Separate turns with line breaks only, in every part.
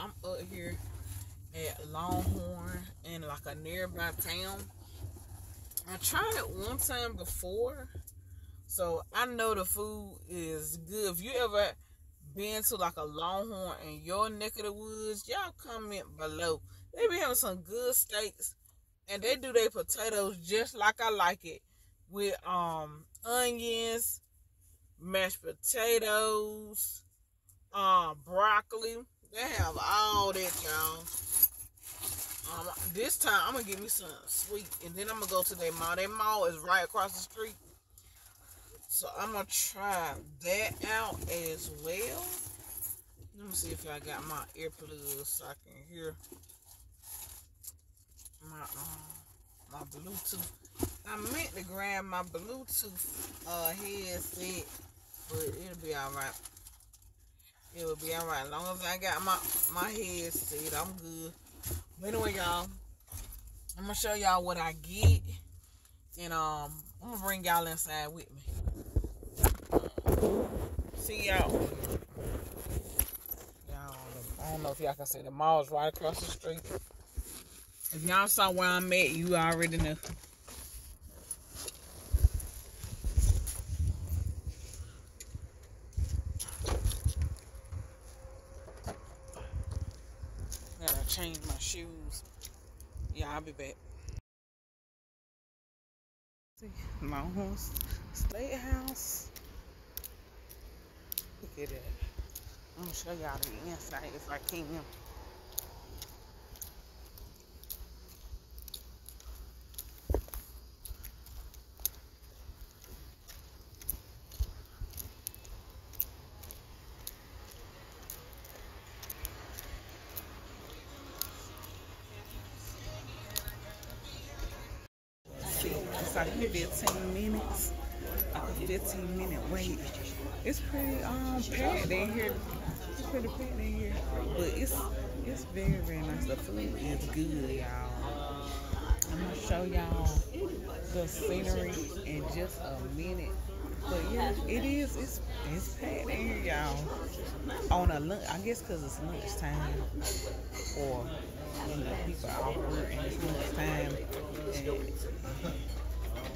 I'm up here at Longhorn in like a nearby town. I tried it one time before, so I know the food is good. If you ever been to like a Longhorn in your neck of the woods, y'all comment below. They be having some good steaks, and they do their potatoes just like I like it, with um onions, mashed potatoes, um broccoli. They have all that, y'all. Um, this time I'm gonna get me some sweet, and then I'm gonna go to their mall. Their mall is right across the street, so I'm gonna try that out as well. Let me see if I got my earplugs so I can hear my um my Bluetooth. I meant to grab my Bluetooth uh headset, but it'll be all right. It will be all right as long as I got my my headset. I'm good. But anyway, y'all, I'm gonna show y'all what I get, and um, I'm gonna bring y'all inside with me. See y'all. Y'all, I don't know if y'all can see the mall's right across the street. If y'all saw where I'm at, you already know. Gotta change my shoes. Yeah, I'll be back. Steakhouse. Look at that. I'm gonna show y'all the inside if I can. See, it's like 15 minutes. Like a 15 minute wait. It's pretty um packed in here. It's pretty packed in here. But it's it's very very nice. The food is good, y'all. I'm gonna show y'all the scenery in just a minute. But yeah, it is. It's it's packed in here, y'all. On a lunch, I guess because it's lunchtime, or you know, people are off and it's lunchtime, and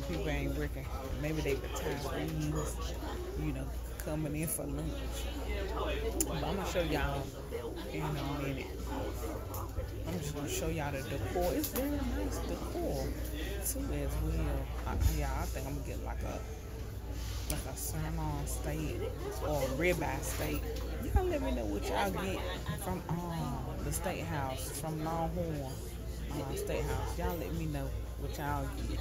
people ain't working. Maybe they retirees, you know, coming in for lunch. But I'm gonna show y'all in a minute. I'm just gonna show y'all the decor. It's very nice decor too as well. I, yeah, I think I'm gonna get like a like a sirloin steak or a ribeye steak. Y'all let me know what y'all get from um the steakhouse from Longhorn uh, Steakhouse. Y'all let me know what y'all get.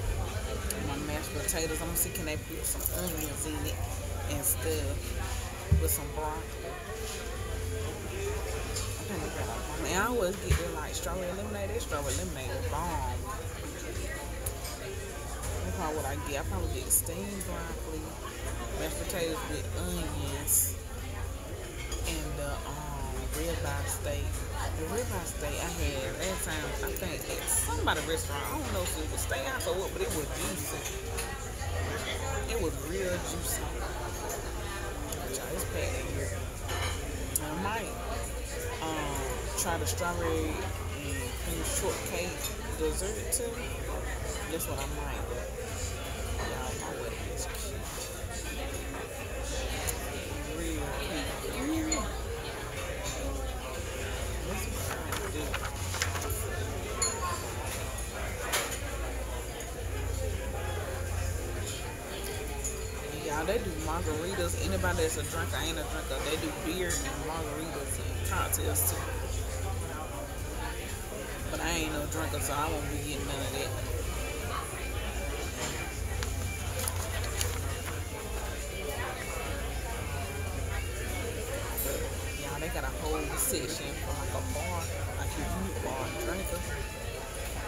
my mashed potatoes. I'm gonna see can they put some onions in it and stuff with some broccoli. I think I got a bomb. And I always get that like strawberry lemonade. That strawberry lemonade is bomb. That's probably what I get. I probably get steamed broccoli, mashed potatoes with onions, and the um ribeye steak. The ribeye steak I had last time, I think at somebody restaurant. I don't know if it was steakhouse or what, but it was juicy. It was real juicy. Y'all, it's packed in here. I might um try the strawberry and cream shortcake dessert too. That's what I might. Y'all, my wedding is cute. Anybody that's a drinker, ain't a drinker, they do beer and margaritas and cocktails too. But I ain't no drinker, so I won't be getting none of that. Y'all, they got a whole section for like a bar, like a youth bar, drinker.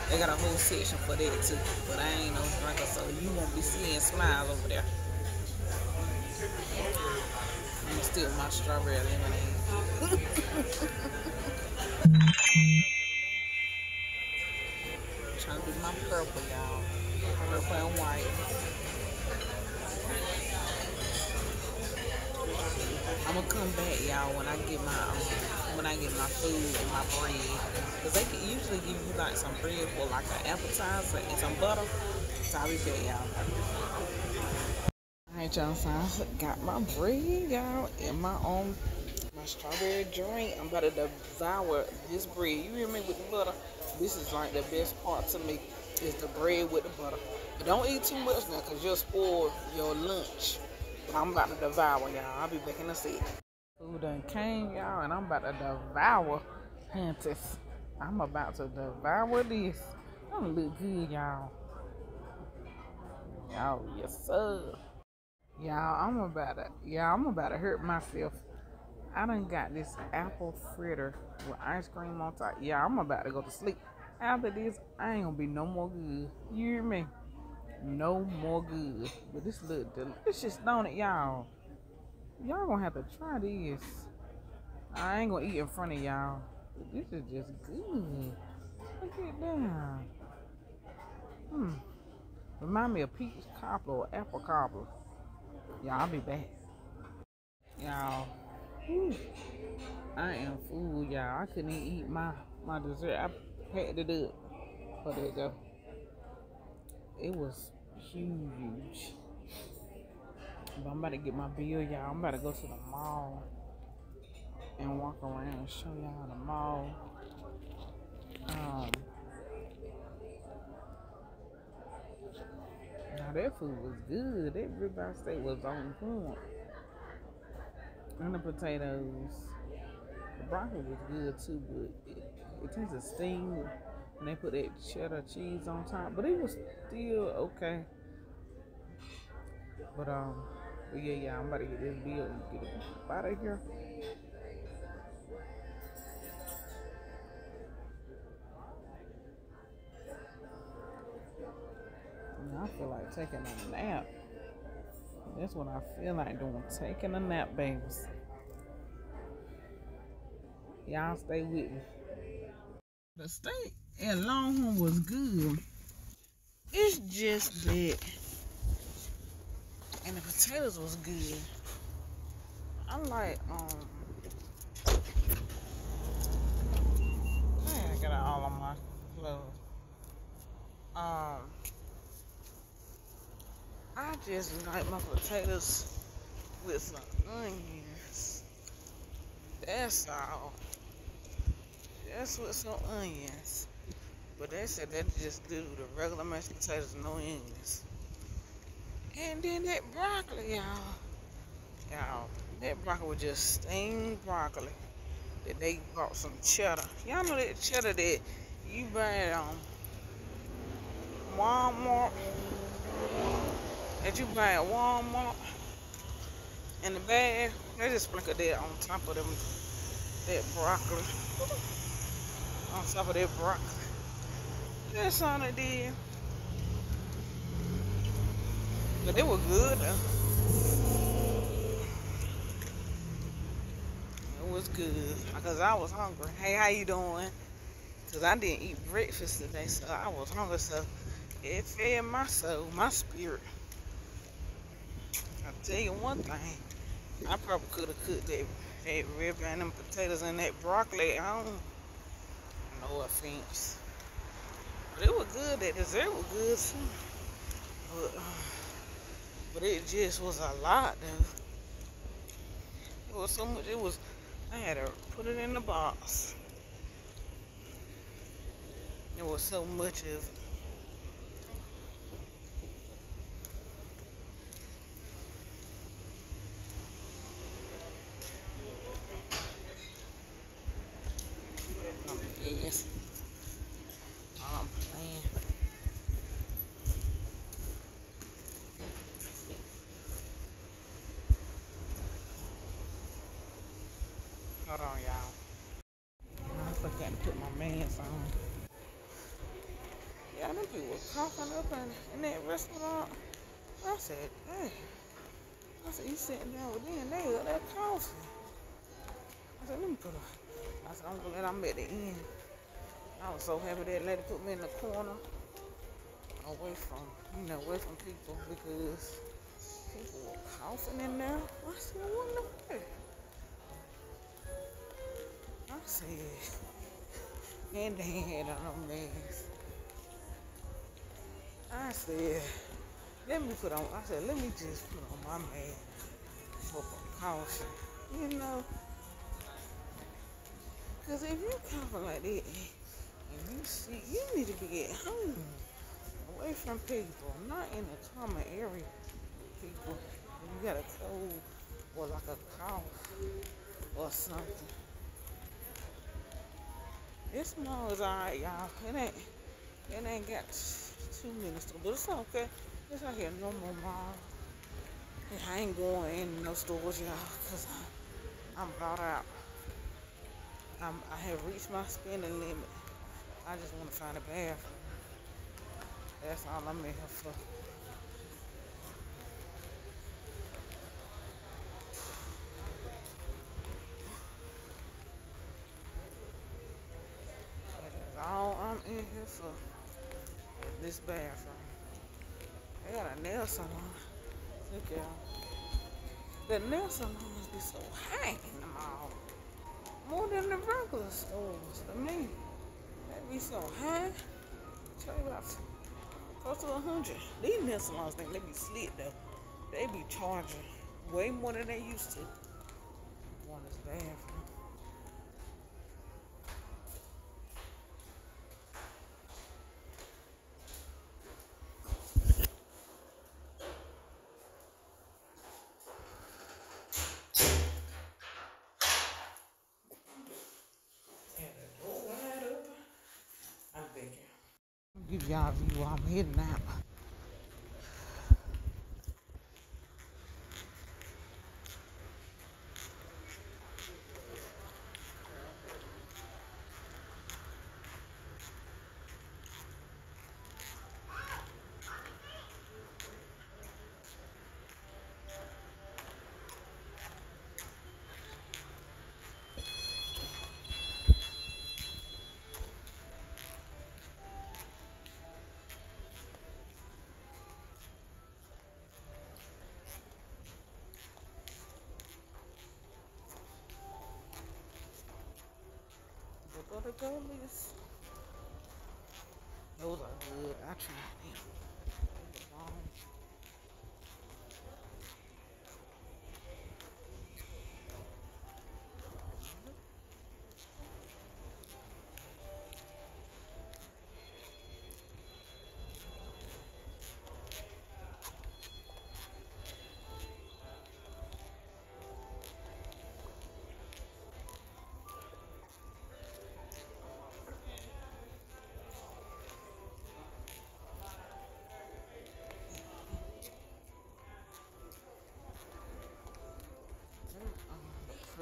They got a whole section for that too. But I ain't no drinker, so you won't be seeing smiles over there. Still my strawberry lemonade. trying to do my purple, y'all. Purple and white. I'm gonna come back, y'all, when I get my um, when I get my food and my bread, cause they can usually give you like some bread for like an appetizer and some butter. So I'll be back, y'all. Y'all. So I got my bread, y'all, and my own my strawberry drink. I'm about to devour this bread. You hear me with the butter? This is like the best part to me is the bread with the butter. But don't eat too much now, cause you'll spoil your lunch. But I'm about to devour y'all. I'll be back in a sec. Food done came, y'all, and I'm about to devour Panties. I'm about to devour this. I'm look good, y'all. Y'all, yes sir. Y'all, I'm about to, y'all, I'm about to hurt myself. I done got this apple fritter with ice cream on top. Yeah, I'm about to go to sleep. After this, I ain't gonna be no more good. You hear me? no more good. But this look delicious, don't it, y'all? Y'all gonna have to try this. I ain't gonna eat in front of y'all. This is just good. Look at that. Hmm. Remind me of peach cobbler or apple cobbler. Y'all, I'll be back. Y'all. I am full, y'all. I couldn't even eat my, my dessert. I do it. But there you go. It was huge. But I'm about to get my bill, y'all. I'm about to go to the mall and walk around and show y'all the mall. Um, now that food was good. That ribeye steak was on point. And the potatoes. The broccoli was good too, but it, it a sting and they put that cheddar cheese on top. But it was still okay. But um, but yeah, yeah, I'm about to get this bill and get it out of here. I feel like taking a nap. That's what I feel like doing. Taking a nap, babies. Y'all stay with me. The steak at Longhorn was good. It's just that and the potatoes was good. I like um I got all of my clothes. Um I just like my potatoes with some onions. That's all. That's with some onions. But they said that just do the regular mashed potatoes, no onions. And then that broccoli, y'all. Y'all, that broccoli was just steamed broccoli. That they bought some cheddar. Y'all know that cheddar that you buy at um, Walmart. That you buy at Walmart. In the bag. They just sprinkle that on top of them that broccoli. on top of that broccoli. That's all they did. But they were good though. It was good because I was hungry. Hey, how you doing? Because I didn't eat breakfast today, so I was hungry. So it fed my soul, my spirit. Tell you one thing. I probably could have cooked that, that rib and them potatoes and that broccoli. I don't, know, no offense. But it was good. That dessert was good too. But, uh, but it just was a lot though. It was so much, it was, I had to put it in the box. There was so much of it. Yes. I'm playing. Hold on, y'all. I forgot to put my mask on. Yeah, them people was coughing up in, in that restaurant. I said, hey. I said, you sitting down with them, they up there coughing. I said, let me put a, I said, I'm glad I'm at the end. I was so happy that lady put me in the corner away from, you know, away from people because people were coughing in there. I said, what in the way? Said, and they had on them mask. I said, let me put on, I said, let me just put on my mask for precaution. You know? Because if you coughing like that, and you see, you need to be at home, away from people, not in a common area. People, you got a cold or like a cough or something. It's mall is alright, y'all. It ain't, it ain't got two minutes to, but it's okay. It's out here no more mall. I ain't going in no stores, y'all, cause I'm bought out. I'm, I have reached my spending limit. I just want to find a bathroom. That's all I'm in here for. That's all I'm in here for. is This bathroom. They got a nail salon. Look y'all. The nail salons be so high in the mall. More than the regular stores to me. They be so high. Tell you about close to a hundred. These nail salons think they be slick though. They be charging way more than they used to. One is bathroom. And the door wide open. I'm thinking. Give y'all view while I'm heading out. At the goalies. Those are good. I tried them.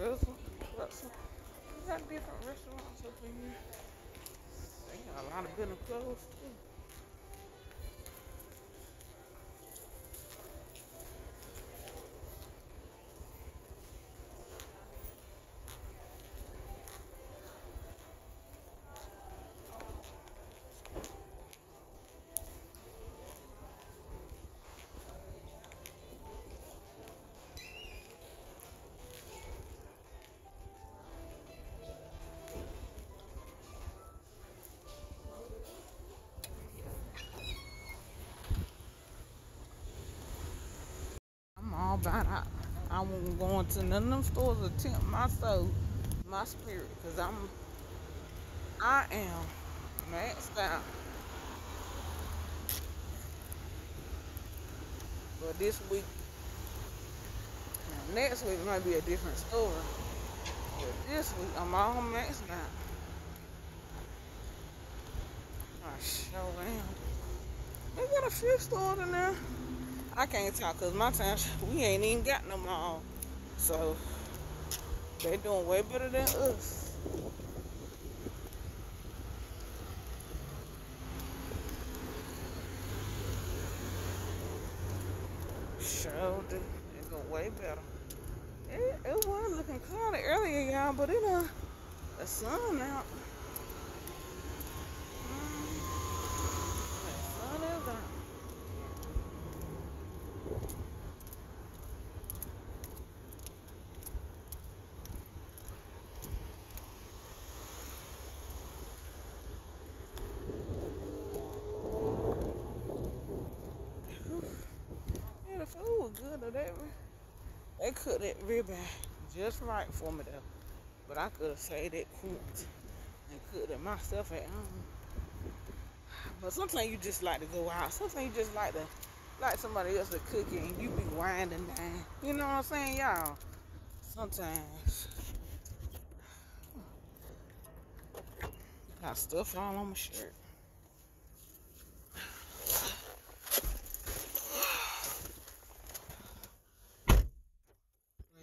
Pretzel. We got different restaurants in here. They got a lot of good clothes too. All about. I won't go into none of them stores to tempt my soul, my spirit, because I'm, I am maxed out. But this week, next week might be a different story. But this week, I'm all maxed out. I sure am. They got a few stores in there. I can't talk because my time. we ain't even got no mall. So, they doing way better than us. Sure, do. it's going way better. It, it was looking cloudy earlier, y'all, but it, uh, the sun out. Cooked that ribeye just right for me though. But I could have saved it cooked and cooked it myself at home. But sometimes you just like to go out. Sometimes you just like to like somebody else to cook it and you be winding down. You know what I'm saying, y'all? Sometimes. Got stuff all on my shirt.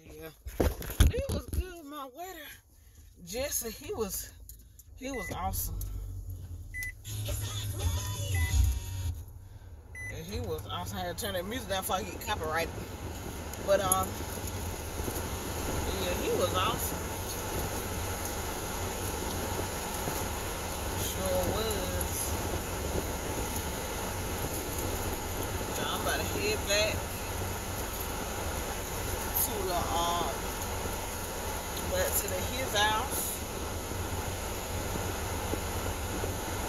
Yeah. It was good, my waiter. Jesse, he was he was awesome. And he was awesome. I had to turn that music down before I get copyrighted. But um yeah, he was awesome. Sure was. So I'm about to head back to the um to the his house.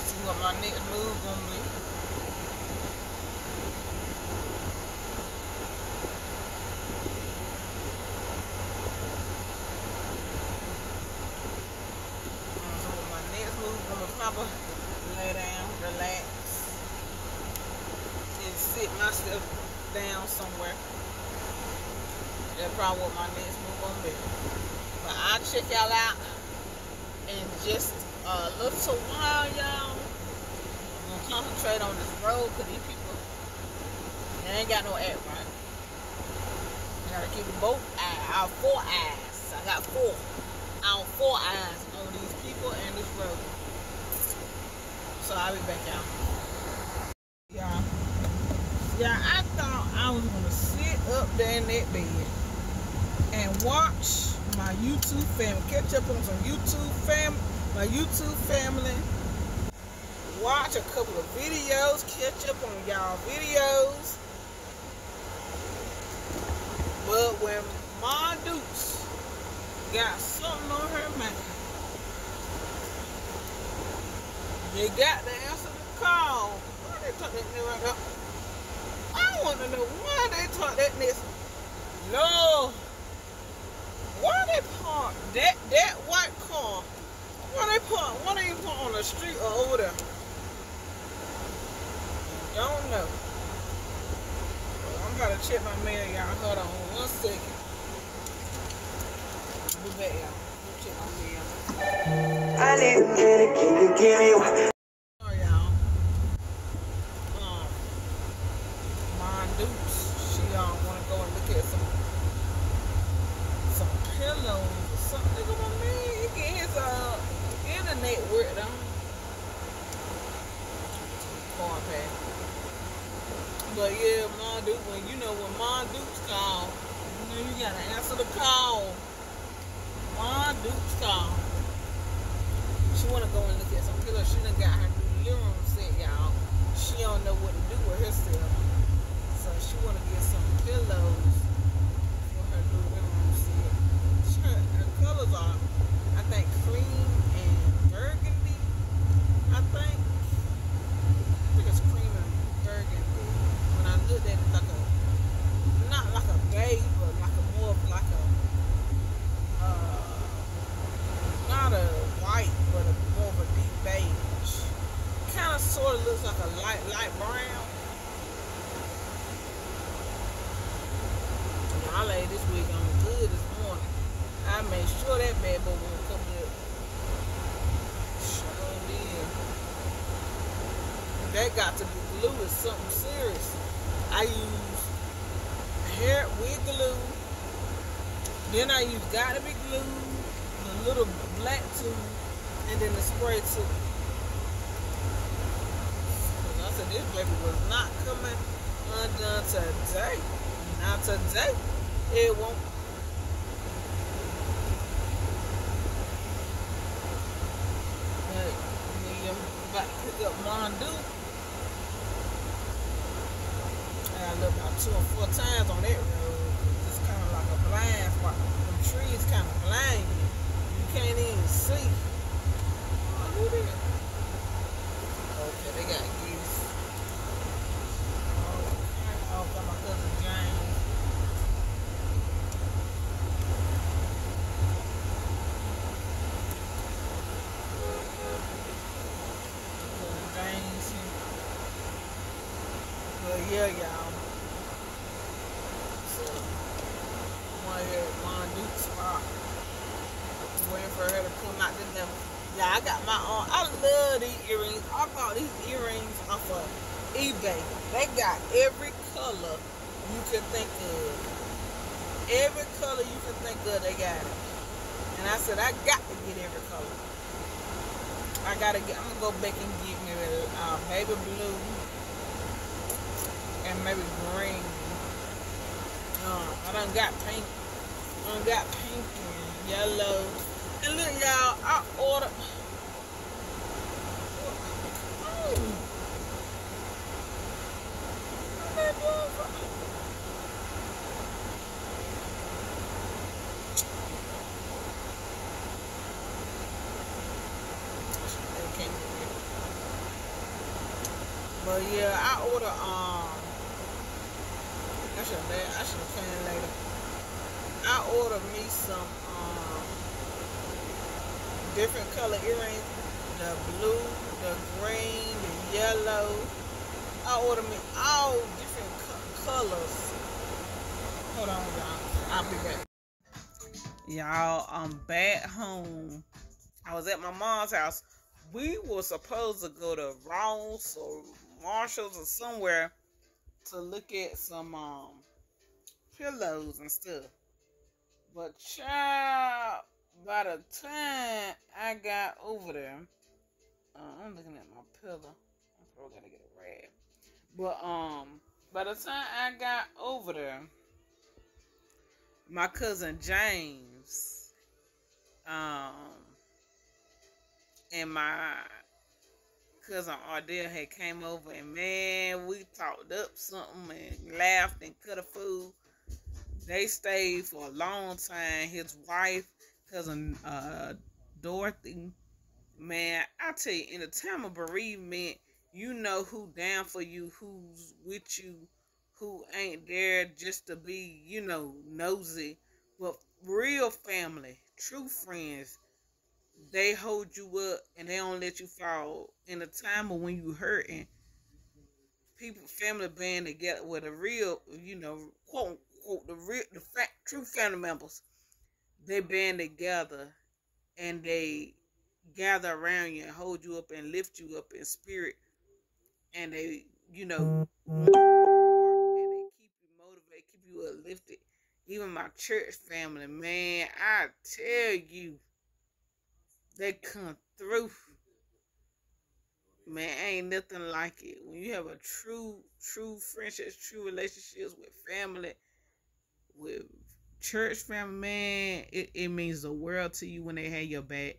See what my next move gonna be. So what my next move gonna probably lay down, relax, and sit myself down somewhere. That's probably what my next move gonna be. But I'll check y'all out in just a little while, y'all. I'm gonna concentrate on this road because these people they ain't got no app right. I gotta keep both eyes, our four eyes. I got four. Our four eyes on these people and this road. So I'll be back, y'all. Y'all. Yeah, I thought I was gonna sit up there in that bed and watch my YouTube family, catch up on some YouTube fam, my YouTube family, watch a couple of videos, catch up on y'all videos. But when Ma Dukes got something on her mind, they got to answer the call. Why they talk that nigga right up? I want to know why they talk that nigga. No. Why they park that that white car? Why they park? Why they park on the street or over there? Don't know. To check my mail, y'all. Hold on one second. Be back, y'all.
I need give me one?
Sorry, y'all. Um, my Dukes, she um wanna go and look at some some pillows or something. Nigga, my man, he get his uh internet worked on. Corn pack. But yeah, Ma Duke, when you know when Ma Duke's call, you know you gotta answer the call. Ma Duke's call. She wanna go and look at some pillows. She done got her new living room set, y'all. She don't know what to do with herself. So she wanna get some pillows for her new living room set. She, her, her colors are, I think, cream and burgundy. I think. I think it's cream and burgundy. When I looked at it, like a, not like a beige, but like a more of like a, uh, not a white, but a more of a deep beige. Kind of sort of looks like a light, light brown. And I laid this wig on good this morning. I made sure that bad boy won't come up. Sure did. That Got2b glue is something serious. I use wig glue. Then I use Got2b glue, the little black tube, and then the spray tube. 'Cause I said this baby was not coming undone today. Now today, it won't. About to pick up Mondu. And I look about two or four times on that road. It's kind of like a blind spot. The trees kind of blind you. You can't even see. Oh, who did? Okay, they got geese. Oh, oh, got my cousin James. Cousin James. But yeah, y'all. So, one here Mon Duke spot. Waiting for her to come out the them. Yeah, I got my own. I love these earrings. I bought these earrings off of eBay. They got every color you can think of. Every color you can think of, they got it. And I said, I got to get every color. I gotta get. I'm gonna go back and get me the uh, baby blue and maybe green. Uh, I done got pink. I done got pink and yellow. And look, y'all, I ordered. Oh. But yeah, I order um should later. I ordered me some um different color earrings. The blue, the green, the yellow. I ordered me all different co- colors. Hold on, y'all. I'll be back. Y'all, I'm back home. I was at my mom's house. We were supposed to go to Ross or Marshalls or somewhere to look at some um pillows and stuff. But child, by the time I got over there, uh, I'm looking at my pillow. I probably gotta get a rag. But um, by the time I got over there, my cousin James, um, and my cousin Ardell had came over and man, we talked up something and laughed and cut a fool. They stayed for a long time. His wife, cousin uh, Dorothy, man, I tell you, in the time of bereavement, you know who down for you, who's with you, who ain't there just to be, you know, nosy. But real family, true friends, they hold you up and they don't let you fall. In a time of when you hurting, people, family band together with a real, you know, quote unquote, the real, the fact, true family members, they band together and they gather around you and hold you up and lift you up in spirit, and they, you know, and they keep you motivated, keep you uplifted. Even my church family, man, I tell you, they come through. Man, ain't nothing like it. When you have a true, true friendships, true relationships with family, with church family, man, it, it means the world to you when they have your back.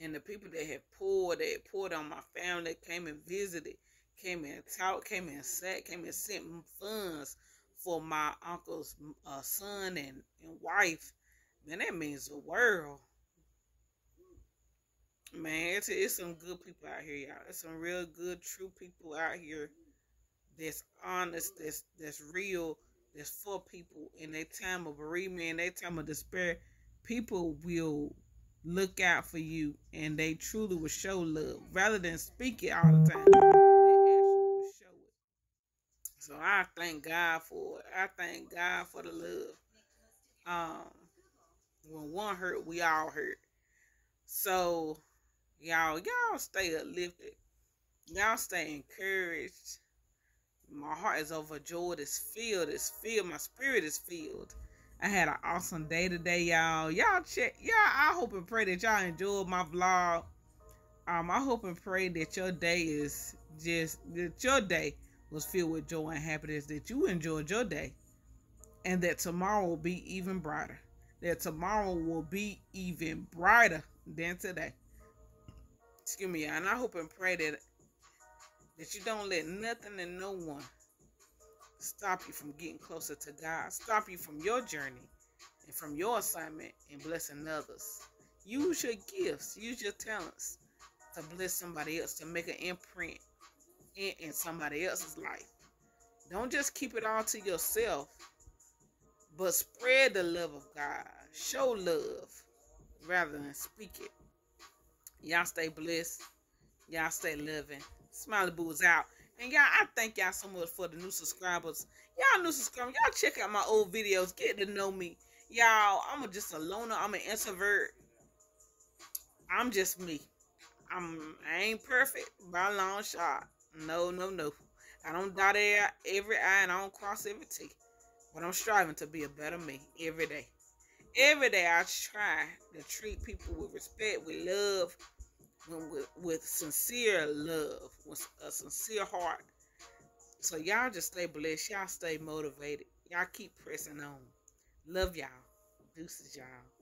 And the people that had poured, that had poured on my family, came and visited, came and talked, came and sat, came and sent funds for my uncle's uh, son and, and wife. Man, that means the world. Man, it's, it's some good people out here, y'all. It's some real good, true people out here that's honest, that's that's real, that's for people in their time of bereavement, in their time of despair. People will look out for you and they truly will show love rather than speak it all the time. So I thank God for it. I thank God for the love. Um, when one hurt, we all hurt. So y'all, y'all stay uplifted. Y'all stay encouraged. My heart is overjoyed. It's filled. It's filled. My spirit is filled. I had an awesome day today, y'all. Y'all check. Y'all, I hope and pray that y'all enjoyed my vlog. Um, I hope and pray that your day is just that your day was filled with joy and happiness, that you enjoyed your day, and that tomorrow will be even brighter. That tomorrow will be even brighter than today. Excuse me, y'all. and I hope and pray that that you don't let nothing and no one stop you from getting closer to God, stop you from your journey and from your assignment and blessing others. Use your gifts, use your talents to bless somebody else, to make an imprint in, in somebody else's life. Don't just keep it all to yourself, but spread the love of God. Show love rather than speak it. Y'all stay blessed. Y'all stay living. Smiley Boo is out. And y'all, I thank y'all so much for the new subscribers. Y'all new subscribers, y'all check out my old videos. Get to know me. Y'all, I'm a, just a loner. I'm an introvert. I'm just me. I'm I ain't perfect by a long shot. No, no, no. I don't dot every I and I don't cross every T. But I'm striving to be a better me every day. Every day I try to treat people with respect, with love, with, with sincere love, with a sincere heart. So y'all just stay blessed. Y'all stay motivated. Y'all keep pressing on. Love y'all. Deuces y'all.